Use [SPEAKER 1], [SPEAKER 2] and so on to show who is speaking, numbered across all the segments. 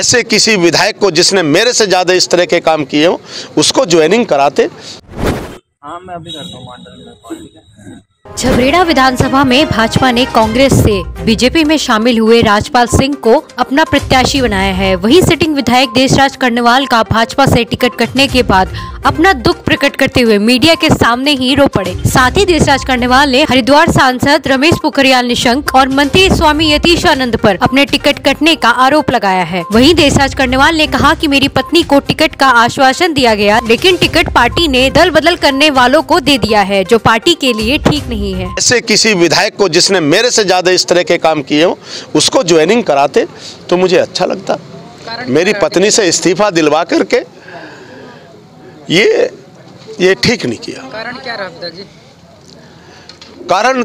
[SPEAKER 1] ऐसे किसी विधायक को जिसने मेरे से ज़्यादा इस तरह के काम किए हो उसको ज्वाइनिंग कराते।
[SPEAKER 2] हाँ मैं अभी करता हूँ
[SPEAKER 3] विधानसभा में भाजपा ने कांग्रेस से बीजेपी में शामिल हुए राजपाल सिंह को अपना प्रत्याशी बनाया है। वही सिटिंग विधायक देशराज कर्णवाल का भाजपा से टिकट कटने के बाद अपना दुख प्रकट करते हुए मीडिया के सामने ही रो पड़े। साथ ही देशराज कर्णवाल ने हरिद्वार सांसद रमेश पोखरियाल निशंक और मंत्री स्वामी यतीशानंद पर अपने टिकट कटने का आरोप लगाया है। वहीं देशराज कर्णवाल ने कहा कि मेरी पत्नी को टिकट का आश्वासन दिया गया, लेकिन टिकट पार्टी ने दल बदल करने वालों को दे दिया है, जो पार्टी के लिए ठीक नहीं है।
[SPEAKER 1] ऐसे किसी विधायक को जिसने मेरे ऐसी ज़्यादा इस तरह के काम किए हो उसको ज्वाइनिंग कराते तो मुझे अच्छा लगता। मेरी पत्नी से इस्तीफा दिलवा करके ये ये ठीक नहीं किया।
[SPEAKER 2] कारण क्या रहा पिताजी
[SPEAKER 1] कारण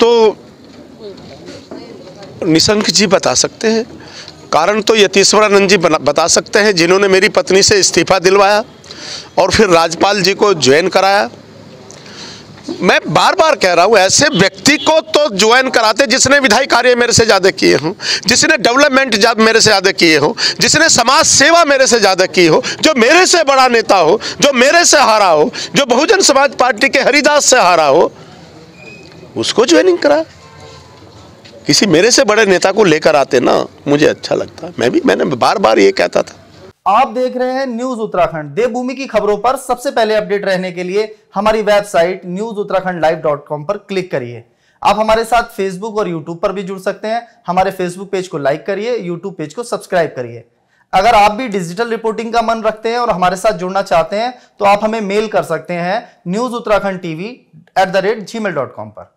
[SPEAKER 1] तो निशंक जी बता सकते हैं। कारण तो यतीश्वरानंद जी बता सकते हैं जिन्होंने मेरी पत्नी से इस्तीफा दिलवाया और फिर राज्यपाल जी को ज्वाइन कराया। मैं बार बार कह रहा हूँ, ऐसे व्यक्ति को तो ज्वाइन कराते जिसने विधायी कार्य मेरे से ज़्यादा किए हों, जिसने डेवलपमेंट मेरे से ज़्यादा किए हो, जिसने समाज सेवा मेरे से ज़्यादा की हो, जो मेरे से बड़ा नेता हो, जो मेरे से हारा हो, जो बहुजन समाज पार्टी के हरिदास से हारा हो, उसको ज्वाइनिंग करा। किसी मेरे से बड़े नेता को लेकर आते ना, मुझे अच्छा लगता। मैं भी, मैंने बार बार ये कहता था।
[SPEAKER 4] आप देख रहे हैं न्यूज़ उत्तराखंड। देवभूमि की खबरों पर सबसे पहले अपडेट रहने के लिए हमारी website news Uttarakhand live dot com पर क्लिक करिए। आप हमारे साथ फेसबुक और यूट्यूब पर भी जुड़ सकते हैं। हमारे फेसबुक पेज को लाइक करिए यूट्यूब पेज को सब्सक्राइब करिए। अगर आप भी डिजिटल रिपोर्टिंग का मन रखते हैं और हमारे साथ जुड़ना चाहते हैं तो आप हमें मेल कर सकते हैं news Uttarakhand TV at the rate Gmail dot com पर।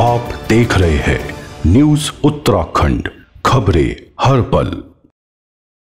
[SPEAKER 5] आप देख रहे हैं न्यूज़ उत्तराखंड खबरें हर पल।